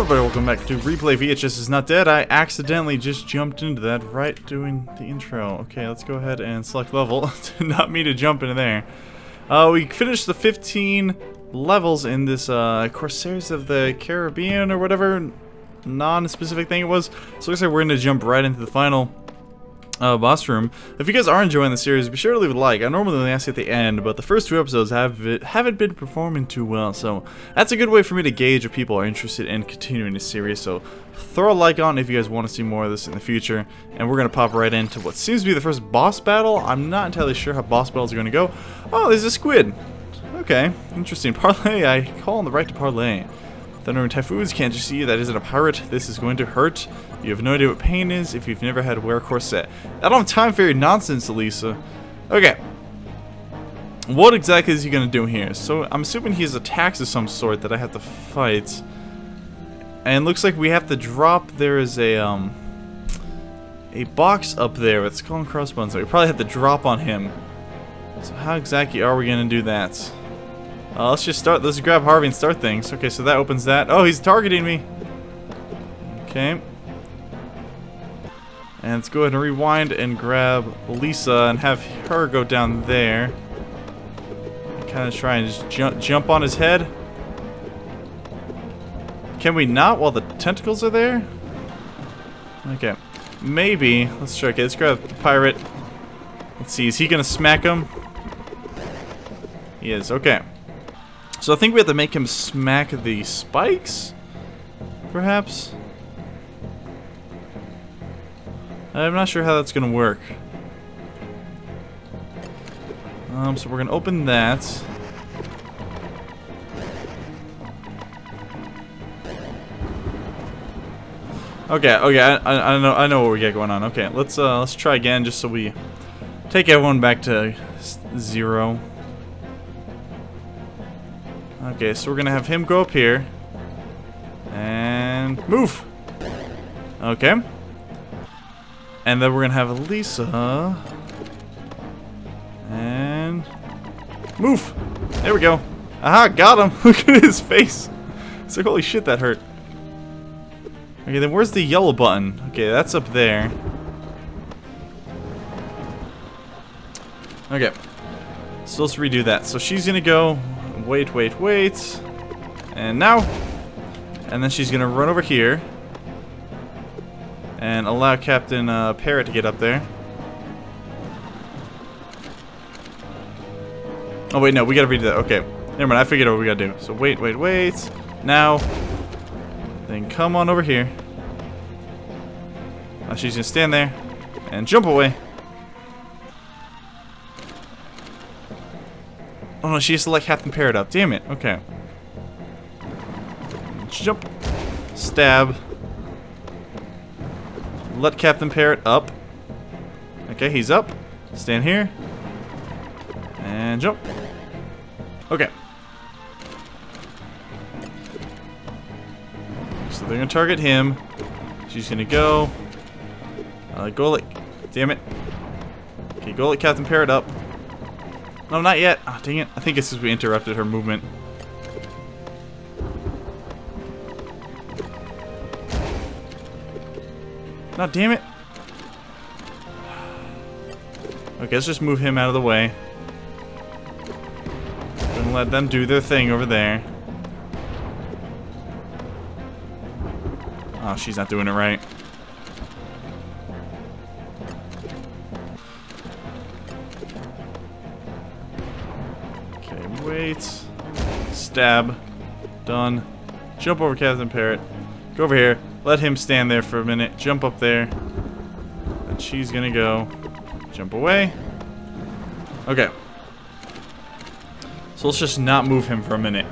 Hello everybody, welcome back to Replay VHS is Not Dead. I accidentally just jumped into that right doing the intro. Okay, let's go ahead and select level. Not mean to jump into there. Uh, we finished the 15 levels in this uh, Corsairs of the Caribbean or whatever non-specific thing it was. So looks like we're going to jump right into the final uh, boss room. If you guys are enjoying the series, be sure to leave a like. I normally only ask at the end, but the first two episodes have it, haven't been performing too well, so that's a good way for me to gauge if people are interested in continuing the series. So throw a like on if you guys want to see more of this in the future, and we're gonna pop right into what seems to be the first boss battle. I'm not entirely sure how boss battles are gonna go. Oh, there's a squid. Okay, interesting. Parlay. I call on the right to parlay. Thunder and Typhoons, can't you see that isn't a pirate? This is going to hurt. You have no idea what pain is if you've never had to wear a corset. I don't have time for your nonsense, Elisa. Okay. What exactly is he going to do here? So I'm assuming he has attacks of some sort that I have to fight. And looks like we have to drop, there is a, um, a box up there with skull and crossbones. So we probably have to drop on him. So how exactly are we going to do that? Uh, let's just start. Let's grab Harvey and start things. Okay, so that opens that. Oh, he's targeting me. Okay. And let's go ahead and rewind and grab Lisa and have her go down there. Kind of try and just jump, jump on his head. Can we not while the tentacles are there? Okay. Maybe. Let's try. Okay, let's grab the pirate. Let's see. Is he going to smack him? He is. Okay. So I think we have to make him smack the spikes? Perhaps? I'm not sure how that's to work. Um, so we're to open that. Okay, okay, I, I, know I know what we got going on. Okay, let's uh let's try again just so we take everyone back to zero. Okay, so we're gonna have him go up here. And move! Okay. And then we're gonna have Lisa. And move! There we go. Aha, got him! Look at his face! It's like, holy shit, that hurt. Okay, then where's the yellow button? Okay, that's up there. Okay. So let's redo that. So she's gonna go Wait, wait, wait. And now. And then she's to run over here. And allow Captain uh, Parrot to get up there. Oh, wait, no. We got to redo that. Okay. Never mind. I figured out what we got to do. So wait, wait, wait. Now. Then come on over here. Now she's to stand there. And jump away. Oh no, she has to let Captain Parrot up. Damn it. Okay. Jump. Stab. Let Captain Parrot up. Okay, he's up. Stand here. And jump. Okay. So they're gonna target him. She's gonna go. Uh, go like, Damn it. Okay, go let Captain Parrot up. No, not yet. Oh, dang it. I think it's because we interrupted her movement. No, damn it. Okay, let's just move him out of the way. And let them do their thing over there. Oh, she's not doing it right. Wait. Stab. Done. Jump over Captain Parrot. Go over here. Let him stand there for a minute. Jump up there. And she's gonna go. Jump away. Okay. So let's just not move him for a minute.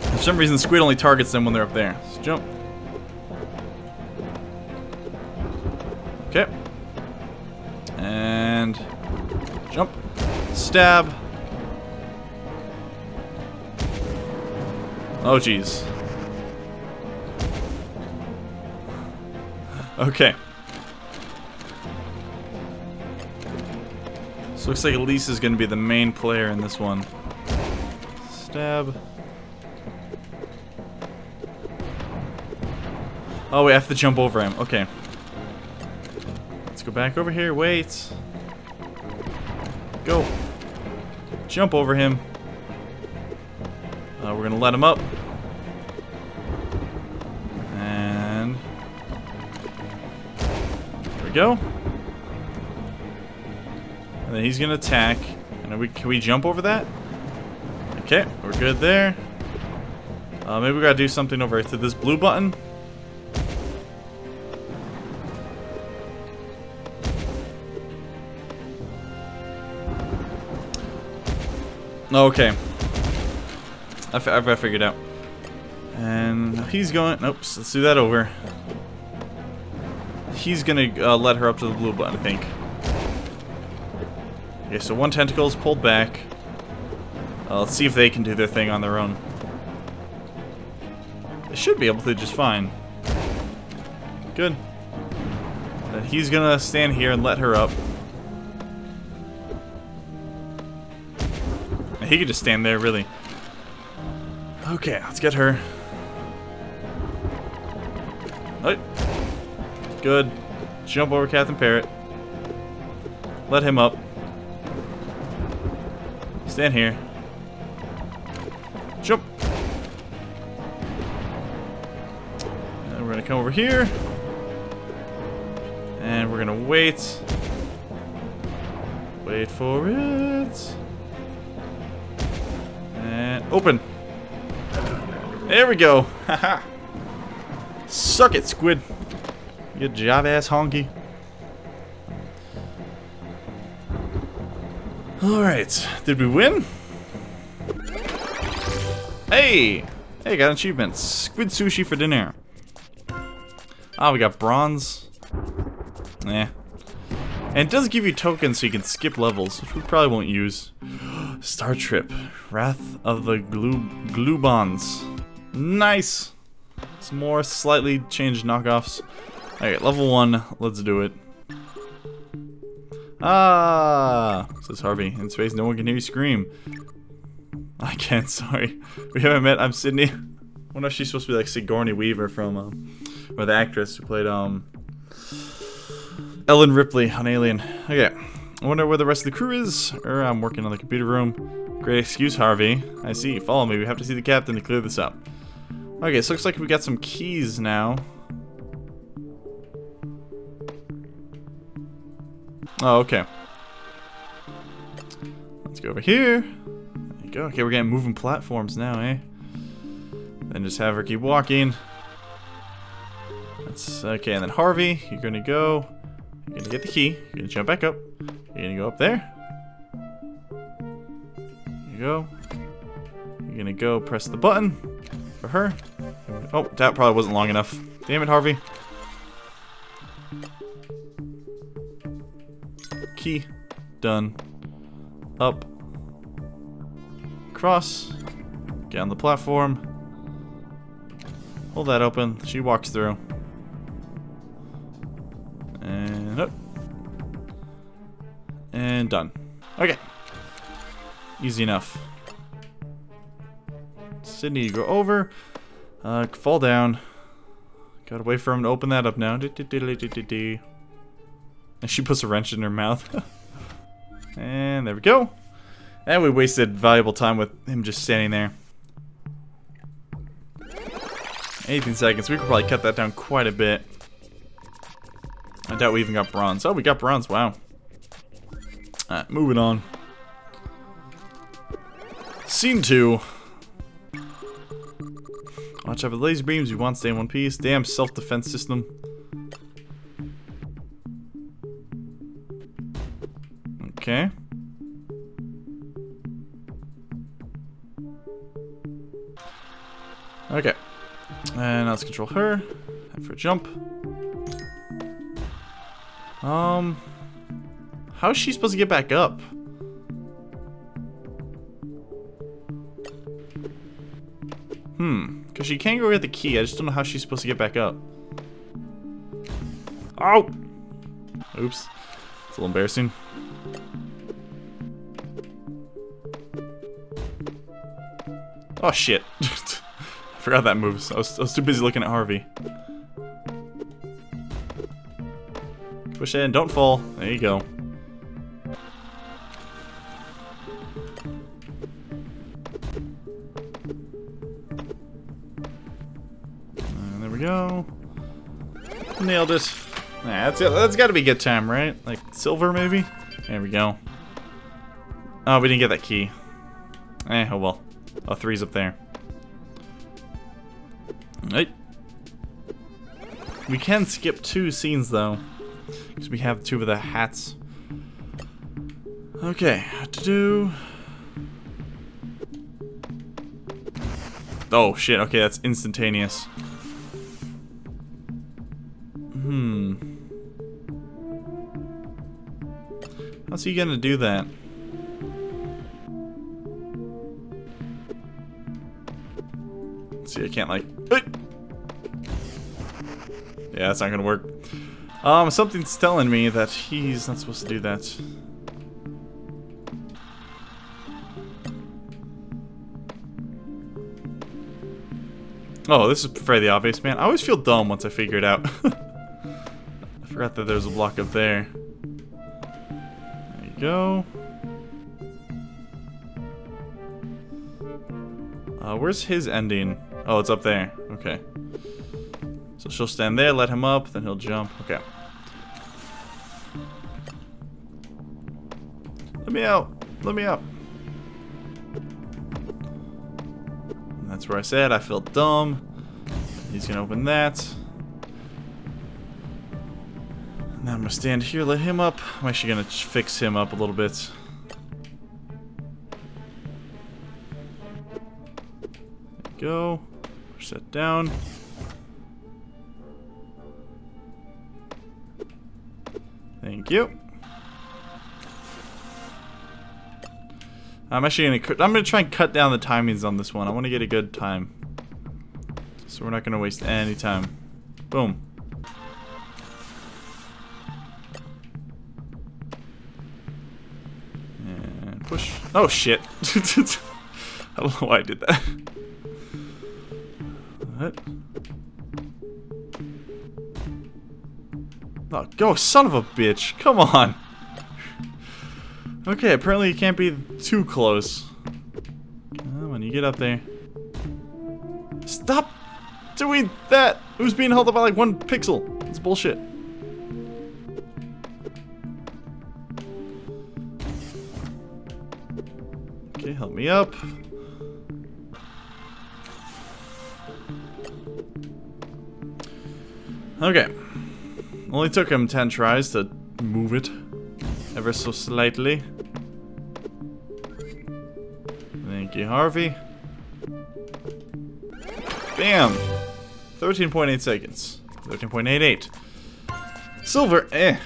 For some reason, squid only targets them when they're up there. So jump. stab. Oh, jeez. Okay. So looks like Elise is going to be the main player in this one. Stab. Oh, wait, I have to jump over him. Okay. Let's go back over here. Wait. Go. Jump over him. Uh, we're going to let him up. And... There we go. And then he's going to attack. And we, can we jump over that? Okay, we're good there. Uh, maybe we gotta do something over to this blue button. Okay. I've, I've figured out. And he's going... Oops, let's do that over. He's gonna uh, let her up to the blue button, I think. Okay, so one tentacle is pulled back. Uh, let's see if they can do their thing on their own. They should be able to just fine. Good. And he's gonna stand here and let her up. He could just stand there, really. Okay, let's get her. Oh. Good. Jump over Captain Parrot. Let him up. Stand here. Jump. And we're gonna come over here. And we're gonna wait. Wait for it. Open. There we go. Haha. Suck it, squid. You job ass honky. Alright. Did we win? Hey! Hey, got achievements. Squid sushi for dinner. Ah, oh, we got bronze. Eh. And it does give you tokens so you can skip levels, which we probably won't use. Star Trip. Wrath of the Glubons. Nice! Some more slightly changed knockoffs. Alright, level 1. Let's do it. Ah! Says Harvey. In space, no one can hear you scream. I can't, sorry. We haven't met. I'm Sydney. I wonder if she's supposed to be like Sigourney Weaver from, um, or the actress who played, um, Ellen Ripley on Alien. Okay. I wonder where the rest of the crew is. Or I'm working on the computer room. Great excuse, Harvey. I see. Follow me. We have to see the captain to clear this up. Okay, so looks like we got some keys now. Oh, okay. Let's go over here. There you go. Okay, we're getting moving platforms now, eh? Then just have her keep walking. That's okay, and then Harvey, you're gonna go. You're gonna get the key. You're gonna jump back up. You're gonna go up there. There you go. You're gonna go press the button for her. Oh, that probably wasn't long enough. Damn it, Harvey. Key. Done. Up. Cross. Get on the platform. Hold that open. She walks through. Done. Okay. Easy enough. Sydney, you go over. Uh, fall down. Gotta wait for him to open that up now. And she puts a wrench in her mouth. and there we go. And we wasted valuable time with him just standing there. 18 seconds. We could probably cut that down quite a bit. I doubt we even got bronze. Oh, we got bronze. Wow. Alright, moving on. Scene 2. Watch out for the laser beams, you want to stay in one piece. Damn self-defense system. Okay. Okay. And let's control her. And for a jump. Um... How is she supposed to get back up? Hmm. Because she can't go get the key. I just don't know how she's supposed to get back up. Oh! Oops. It's a little embarrassing. Oh, shit. I forgot that moves. I was, I was too busy looking at Harvey. Push in, don't fall. There you go. And there we go. Nailed it. Nah, that's that's got to be good time, right? Like silver, maybe. There we go. Oh, we didn't get that key. Eh, oh well. Oh, three's up there. Right. We can skip two scenes though, because we have two of the hats. Okay, how to do. Oh shit! Okay, that's instantaneous. Hmm. How's he gonna do that? Let's see, I can't like. Yeah, that's not gonna work. Um, something's telling me that he's not supposed to do that. Oh, this is fairly obvious, man. I always feel dumb once I figure it out. I forgot that there's a block up there. There you go. Uh, where's his ending? Oh, it's up there. Okay. So she'll stand there, let him up, then he'll jump. Okay. Let me out. Let me out. That's where I said I felt dumb. He's gonna open that. Now I'm gonna stand here, let him up. I'm actually gonna fix him up a little bit. Go. Push that down. Thank you. I'm actually gonna I'm gonna try and cut down the timings on this one. I want to get a good time, so we're not gonna waste any time. Boom. And push. Oh shit! I don't know why I did that. What? Oh, go, son of a bitch. Come on. Okay, apparently you can't be too close. Ah, Come on, you get up there. Stop doing that! Who's being held up by like one pixel? It's bullshit. Okay, help me up. Okay. Only took him 10 tries to move it. Ever so slightly. Thank you, Harvey. Bam! 13.8 seconds. 13.88. Silver, eh.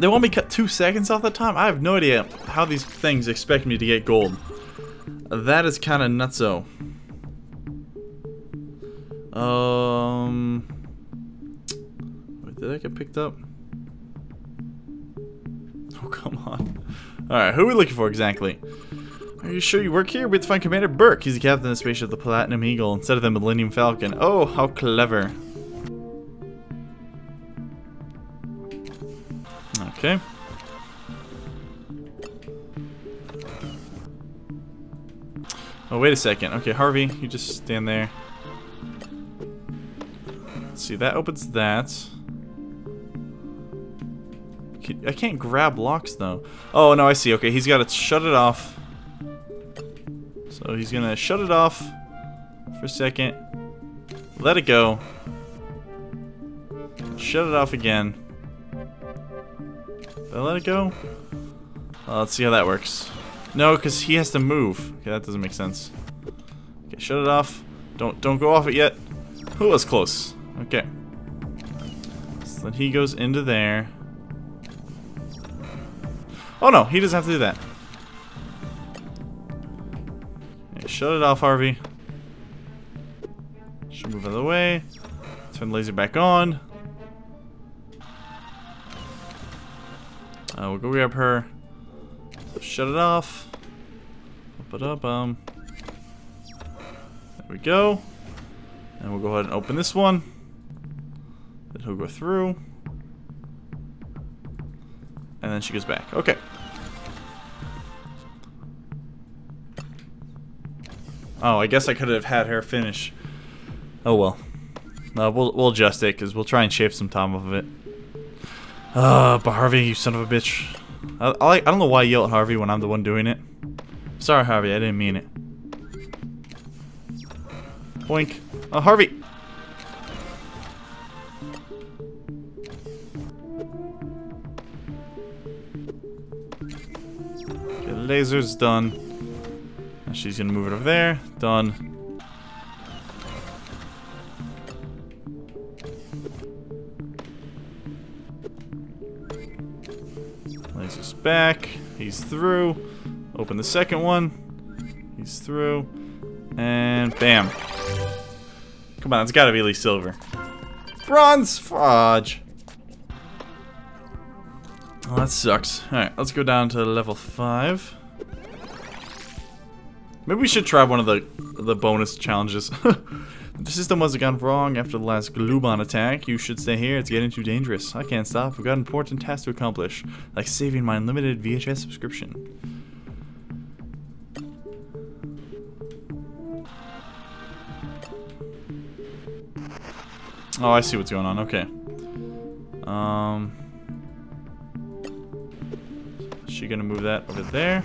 They want me cut two seconds off the time? I have no idea how these things expect me to get gold. That is kind of nutso. Um... Did I get picked up? Alright, who are we looking for exactly? Are you sure you work here? We have to find Commander Burke. He's the captain of the spaceship, the Platinum Eagle, instead of the Millennium Falcon. Oh, how clever. Okay. Oh, wait a second. Okay, Harvey, you just stand there. Let's see, that opens that. I can't grab locks though. Oh no, I see. Okay, he's got to shut it off. So he's gonna shut it off for a second. Let it go. Shut it off again. Did I let it go? Let's see how that works. No, because he has to move. Okay, that doesn't make sense. Okay, shut it off. Don't don't go off it yet. Who was close? Okay. So then he goes into there. Oh no, he doesn't have to do that. Okay, shut it off, Harvey. Should move out of the way. Turn the laser back on. Uh, we'll go grab her. Shut it off. Up it up um. There we go. And we'll go ahead and open this one. Then he'll go through. And then she goes back. Okay. Oh, I guess I could have had her finish. Oh well. Uh, we'll we'll adjust it because we'll try and shave some time off of it. Uh, but Harvey, you son of a bitch. I, I, I don't know why I yell at Harvey when I'm the one doing it. Sorry, Harvey, I didn't mean it. Boink. Oh, Harvey! Okay, laser's done. And she's gonna move it over there. Done. Laser's back. He's through. Open the second one. He's through. And bam. Come on, it's gotta be at least silver. Bronze! Fudge. That sucks. Alright, let's go down to level 5. Maybe we should try one of the the bonus challenges. the system must have gone wrong after the last Glubon attack. You should stay here. It's getting too dangerous. I can't stop. We've got important tasks to accomplish, like saving my unlimited VHS subscription. Oh, I see what's going on. Okay. Um, she gonna move that over there?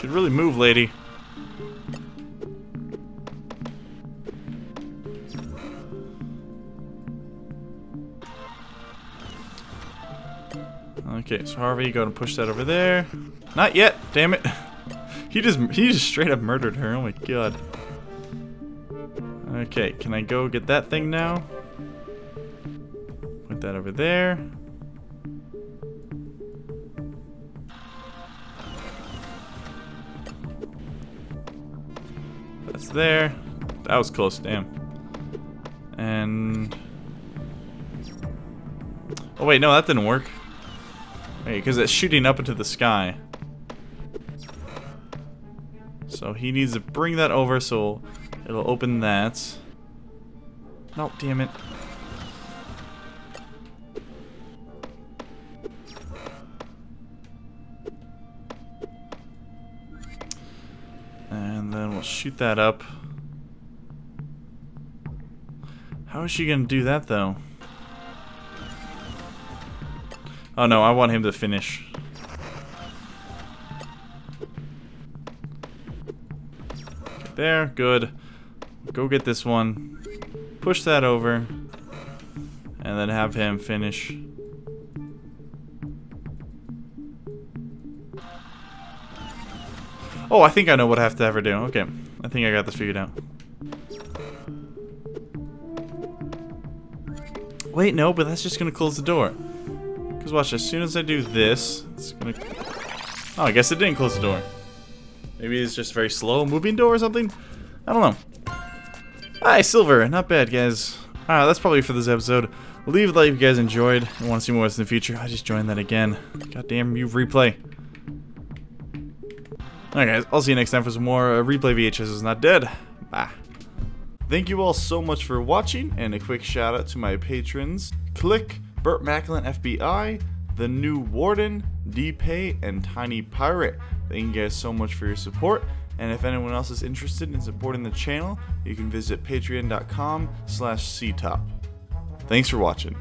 Should really move, lady. Okay, so Harvey, go and push that over there. Not yet, damn it. He just he just straight up murdered her. Oh my god. Okay, can I go get that thing now? Put that over there. There. That was close, damn. And Oh wait, no, that didn't work. Wait, because it's shooting up into the sky. So he needs to bring that over so it'll open that. No, damn it. Shoot that up. How is she gonna do that though? Oh no, I want him to finish. There, good. Go get this one. Push that over. And then have him finish. Oh, I think I know what I have to have her do. Okay. I think I got this figured out. Wait, no, but that's just gonna close the door. Because watch, as soon as I do this, it's gonna... Oh, I guess it didn't close the door. Maybe it's just very slow moving door or something? I don't know. Hi, Silver. Not bad, guys. Alright, that's probably for this episode. Leave a like if you guys enjoyed and want to see more of this in the future. I just joined that again. Goddamn you, replay. Alright, guys. I'll see you next time for some more uh, Replay VHS is Not Dead. Bye. Thank you all so much for watching, and a quick shout out to my patrons. Click, Burt Macklin FBI, The New Warden, D-Pay, and Tiny Pirate. Thank you guys so much for your support. And if anyone else is interested in supporting the channel, you can visit patreon.com slash ctop. Thanks for watching.